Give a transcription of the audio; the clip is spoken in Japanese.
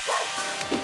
う